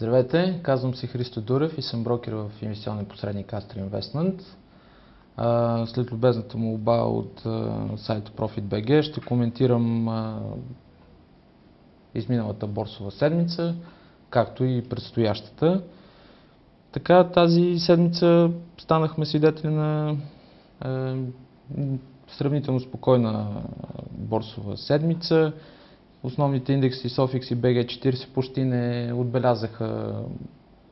Здравейте, казвам се Христо Дурев и съм брокер в инвестиционен посредник Astra Investment. След любезната молба от сайта ProfitBG ще коментирам изминалата борсова седмица, както и предстоящата. Така тази седмица станахме свидетели на сравнително спокойна борсова седмица. Основните индекси Sofix и BG40 почти не отбелязаха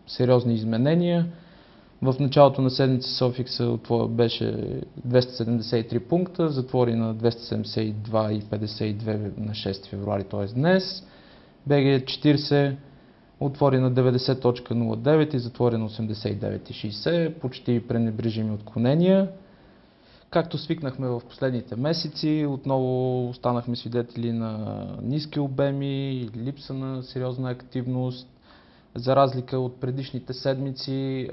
сериозни изменения. В началото на седмица Sofix беше 273 пункта, затвори на 272,52 на 6 февруари, т.е. днес. BG40 отвори на 90.09 и затвори на 89.60, почти пренебрежими отклонения. Както свикнахме в последните месеци, отново останахме свидетели на ниски обеми, липса на сериозна активност. За разлика от предишните седмици,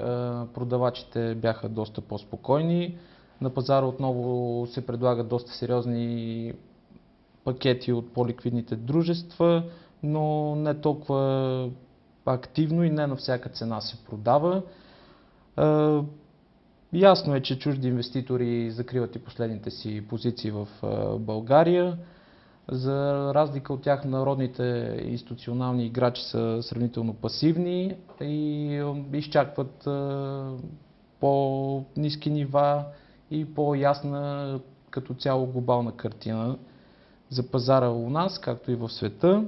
продавачите бяха доста по-спокойни. На пазара отново се предлагат доста сериозни пакети от по-ликвидните дружества, но не толкова активно и не на всяка цена се продава. Ясно е, че чужди инвеститори закриват и последните си позиции в България. За разлика от тях, народните институционални играчи са сравнително пасивни и изчакват по-низки нива и по-ясна като цяло глобална картина за пазара у нас, както и в света.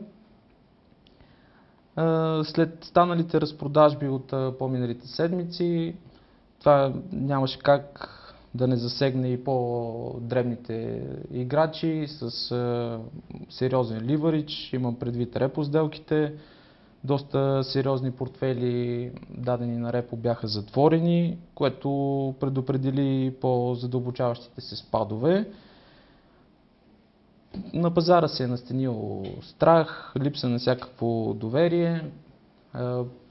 След станалите разпродажби от по-миналите седмици, това нямаше как да не засегне и по-дребните играчи с а, сериозен ливарич, имам предвид репо сделките. Доста сериозни портфели, дадени на репо, бяха затворени, което предопредели по-задълбочаващите се спадове. На пазара се е настанил страх, липса на всякакво доверие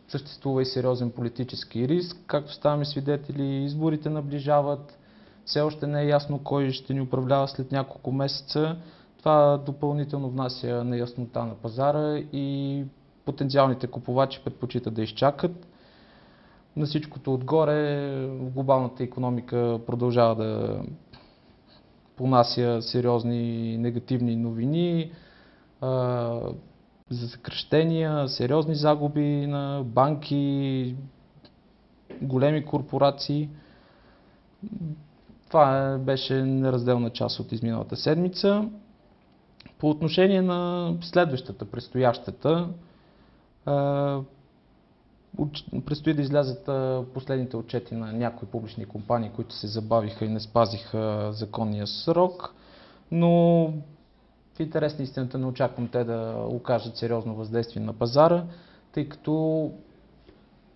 съществува и сериозен политически риск. Както ставаме свидетели, изборите наближават. Все още не е ясно кой ще ни управлява след няколко месеца. Това допълнително внася неяснота на пазара и потенциалните купувачи предпочитат да изчакат. На всичкото отгоре глобалната економика продължава да понася сериозни негативни новини за съкръщения, сериозни загуби на банки, големи корпорации. Това беше неразделна част от изминалата седмица. По отношение на следващата, предстоящата, предстои да излязат последните отчети на някои публични компании, които се забавиха и не спазиха законния срок, но в интерес на истината не очаквам те да окажат сериозно въздействие на пазара, тъй като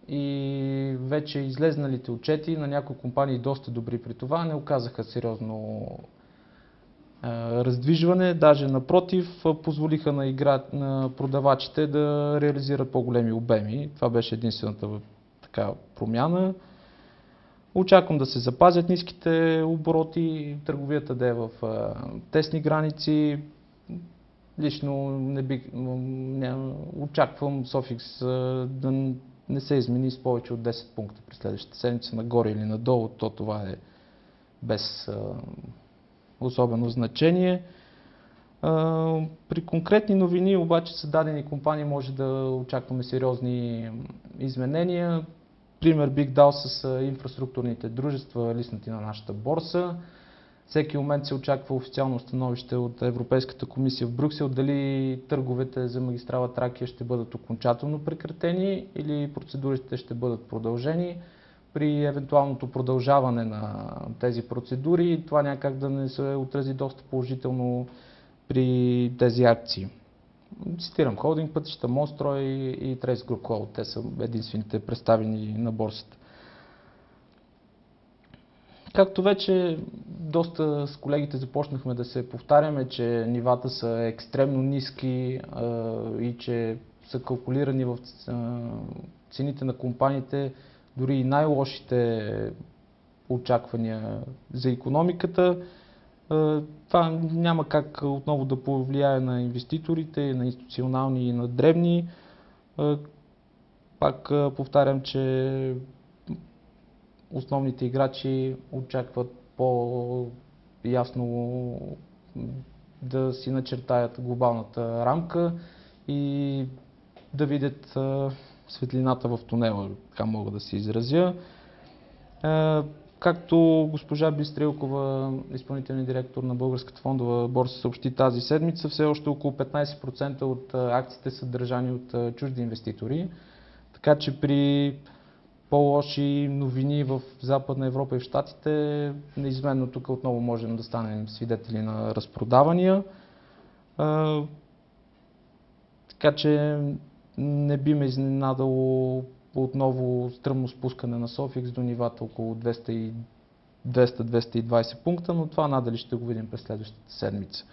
и вече излезналите отчети на някои компании доста добри при това не оказаха сериозно раздвижване, даже напротив, позволиха на, игра, на продавачите да реализират по-големи обеми. Това беше единствената така, промяна. Очаквам да се запазят ниските обороти, търговията да е в тесни граници, Лично не бих, не, очаквам Софикс да не се измени с повече от 10 пункта през следващата седмица, нагоре или надолу, то това е без а, особено значение. А, при конкретни новини обаче са дадени компании може да очакваме сериозни изменения. Пример бих дал с инфраструктурните дружества, листнати на нашата борса. Всеки момент се очаква официално становище от Европейската комисия в Брюксел дали търговете за магистрала Тракия ще бъдат окончателно прекратени или процедурите ще бъдат продължени. При евентуалното продължаване на тези процедури това някак да не се отрази доста положително при тези акции. Цитирам Холдинг пътища, Мострой и Group Cloud. Те са единствените представени на борсата. Както вече доста с колегите започнахме да се повтаряме, че нивата са екстремно ниски а, и че са калкулирани в цените на компаниите дори и най-лошите очаквания за економиката. Това няма как отново да повлияе на инвеститорите, на институционални и на древни. пак повтарям, че основните играчи очакват по-ясно да си начертаят глобалната рамка и да видят светлината в тунела, така мога да се изразя. Както госпожа Бистрилкова, изпълнителен директор на Българската фондова борса, съобщи тази седмица, все още около 15% от акциите са държани от чужди инвеститори. Така че при по-лоши новини в Западна Европа и в Штатите, неизменно тук отново можем да станем свидетели на разпродавания. А, така че не би ме изненадало отново стръмно спускане на Софикс до нивата около 200-220 пункта, но това надали ще го видим през следващата седмица.